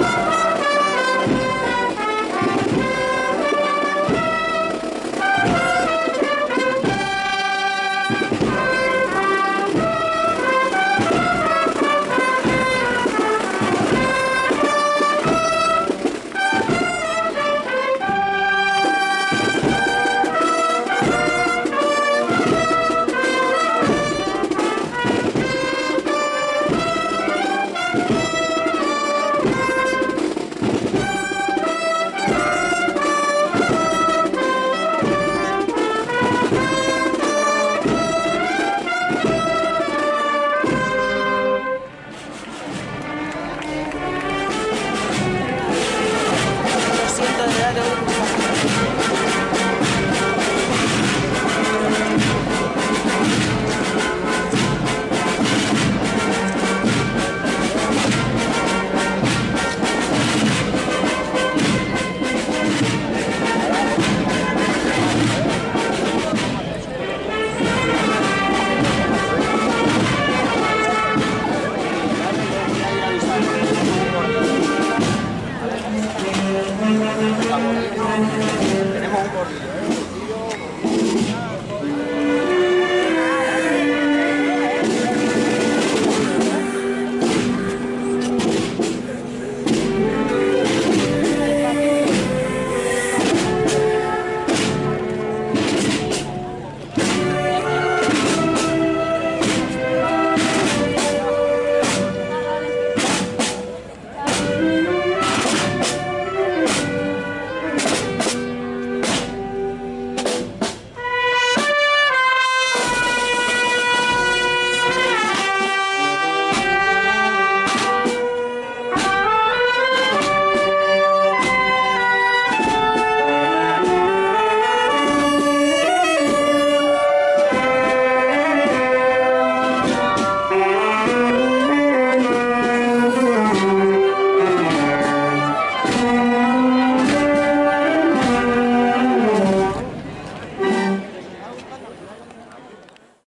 you. shadow. Tenemos un gordito. ¿eh?